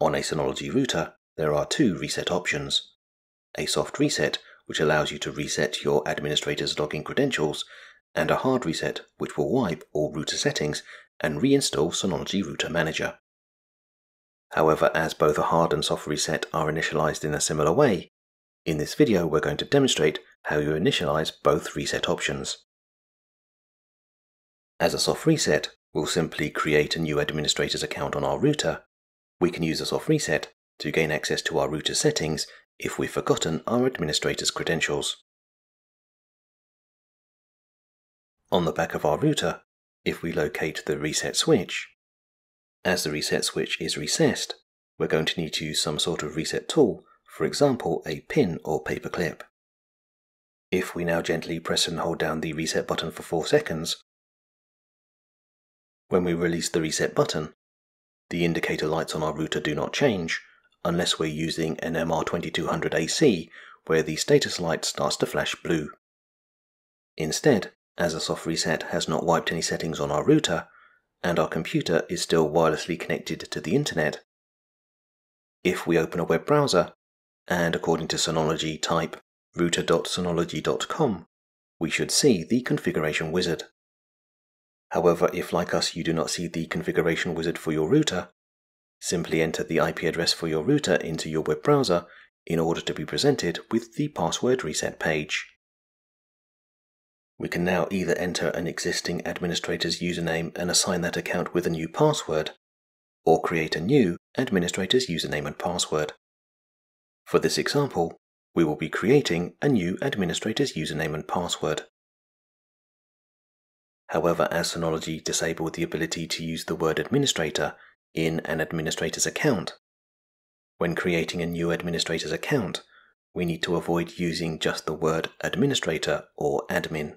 On a Synology router, there are two reset options. A soft reset, which allows you to reset your administrator's login credentials, and a hard reset, which will wipe all router settings and reinstall Synology Router Manager. However, as both a hard and soft reset are initialized in a similar way, in this video we're going to demonstrate how you initialize both reset options. As a soft reset, we'll simply create a new administrator's account on our router. We can use a soft reset to gain access to our router settings if we've forgotten our administrator's credentials. On the back of our router, if we locate the reset switch, as the reset switch is recessed, we're going to need to use some sort of reset tool, for example a pin or paperclip. If we now gently press and hold down the reset button for 4 seconds, when we release the reset button, the indicator lights on our router do not change unless we're using an MR2200AC where the status light starts to flash blue. Instead, as a soft reset has not wiped any settings on our router, and our computer is still wirelessly connected to the internet. If we open a web browser, and according to Synology type router.synology.com, we should see the configuration wizard. However, if like us you do not see the configuration wizard for your router, simply enter the IP address for your router into your web browser in order to be presented with the password reset page. We can now either enter an existing administrator's username and assign that account with a new password, or create a new administrator's username and password. For this example, we will be creating a new administrator's username and password. However, as Synology disabled the ability to use the word administrator in an administrator's account, when creating a new administrator's account, we need to avoid using just the word administrator or admin.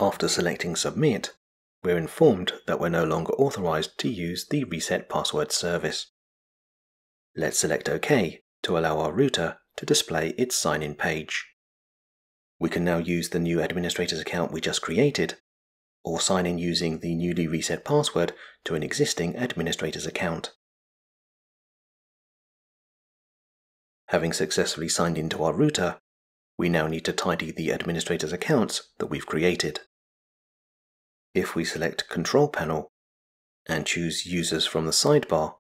After selecting Submit, we're informed that we're no longer authorized to use the Reset Password service. Let's select OK to allow our router to display its sign-in page. We can now use the new administrator's account we just created, or sign in using the newly reset password to an existing administrator's account. Having successfully signed into our router, we now need to tidy the administrator's accounts that we've created. If we select Control Panel and choose Users from the sidebar,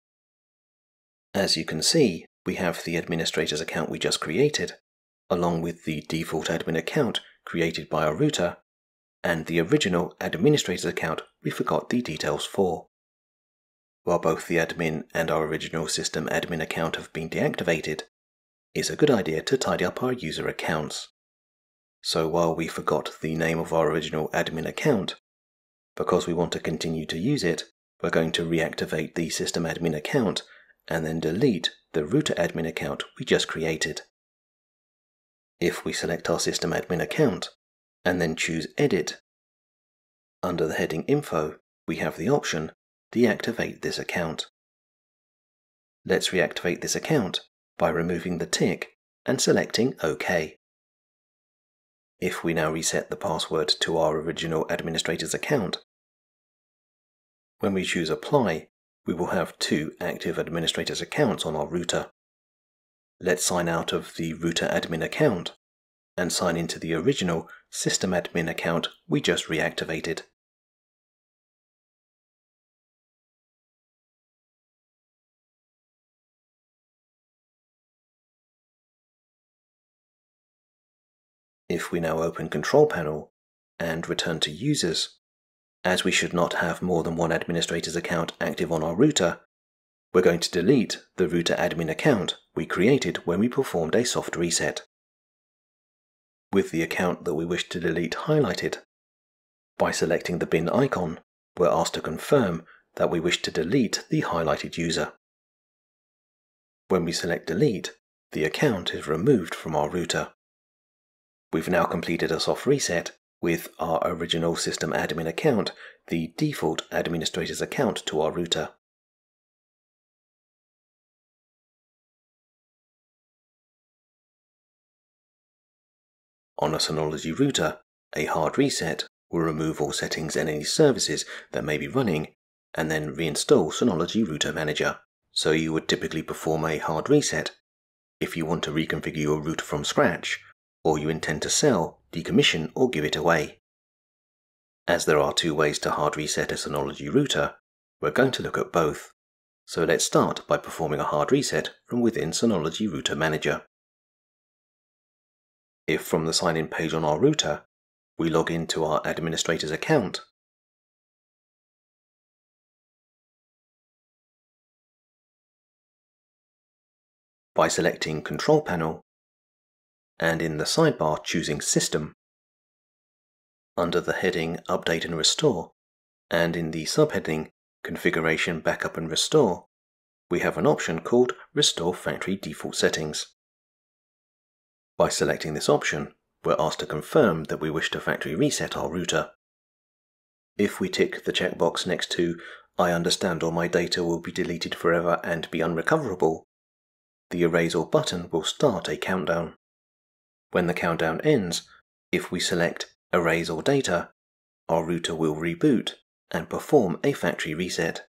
as you can see, we have the administrator's account we just created, along with the default admin account created by our router, and the original administrator's account we forgot the details for. While both the admin and our original system admin account have been deactivated, it's a good idea to tidy up our user accounts. So while we forgot the name of our original admin account, because we want to continue to use it, we're going to reactivate the system admin account and then delete the router admin account we just created. If we select our system admin account and then choose Edit, under the heading Info, we have the option Deactivate this account. Let's reactivate this account by removing the tick and selecting OK. If we now reset the password to our original administrator's account, when we choose Apply, we will have two active administrator's accounts on our router. Let's sign out of the router admin account and sign into the original system admin account we just reactivated. If we now open Control Panel and return to Users, as we should not have more than one administrator's account active on our router, we're going to delete the router admin account we created when we performed a soft reset. With the account that we wish to delete highlighted, by selecting the bin icon, we're asked to confirm that we wish to delete the highlighted user. When we select delete, the account is removed from our router. We've now completed a soft reset with our original system admin account, the default administrator's account to our router. On a Synology router, a hard reset will remove all settings and any services that may be running and then reinstall Synology Router Manager. So you would typically perform a hard reset if you want to reconfigure your router from scratch, or you intend to sell, decommission, or give it away. As there are two ways to hard reset a Synology router, we're going to look at both. So let's start by performing a hard reset from within Synology Router Manager. If from the sign-in page on our router, we log into our administrator's account, by selecting Control Panel and in the sidebar choosing System, under the heading Update and Restore, and in the subheading Configuration Backup and Restore, we have an option called Restore Factory Default Settings. By selecting this option, we're asked to confirm that we wish to factory reset our router. If we tick the checkbox next to I understand all my data will be deleted forever and be unrecoverable, the Erase All button will start a countdown. When the countdown ends, if we select Erase All Data, our router will reboot and perform a factory reset.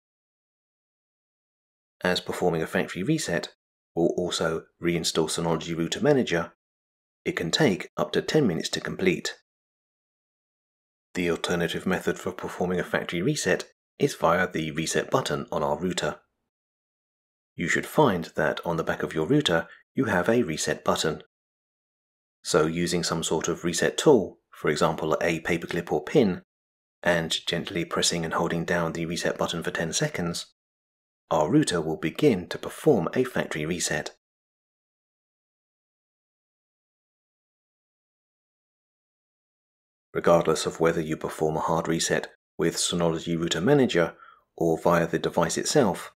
As performing a factory reset will also reinstall Synology Router Manager, it can take up to 10 minutes to complete. The alternative method for performing a factory reset is via the reset button on our router. You should find that on the back of your router you have a reset button. So using some sort of reset tool, for example a paperclip or pin, and gently pressing and holding down the reset button for 10 seconds, our router will begin to perform a factory reset. Regardless of whether you perform a hard reset with Synology Router Manager or via the device itself,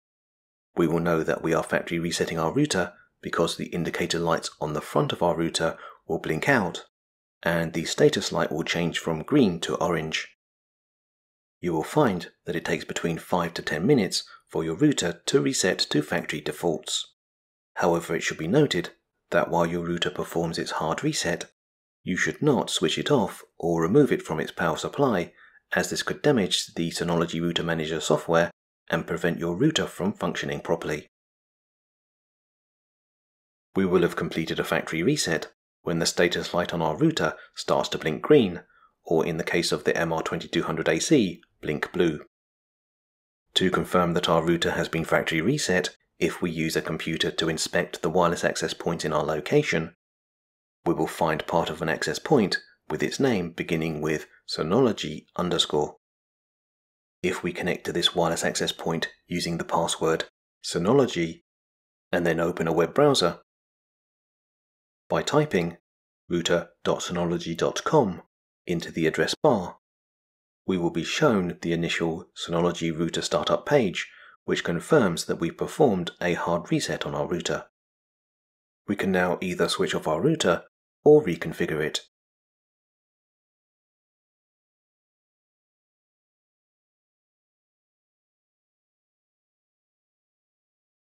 we will know that we are factory resetting our router because the indicator lights on the front of our router will blink out and the status light will change from green to orange you will find that it takes between 5 to 10 minutes for your router to reset to factory defaults. However, it should be noted that while your router performs its hard reset, you should not switch it off or remove it from its power supply, as this could damage the Synology Router Manager software and prevent your router from functioning properly. We will have completed a factory reset when the status light on our router starts to blink green, or in the case of the MR2200AC, blink blue. To confirm that our router has been factory reset, if we use a computer to inspect the wireless access point in our location, we will find part of an access point with its name beginning with Synology underscore. If we connect to this wireless access point using the password Synology and then open a web browser, by typing router.synology.com into the address bar, we will be shown the initial Synology router startup page, which confirms that we performed a hard reset on our router. We can now either switch off our router or reconfigure it.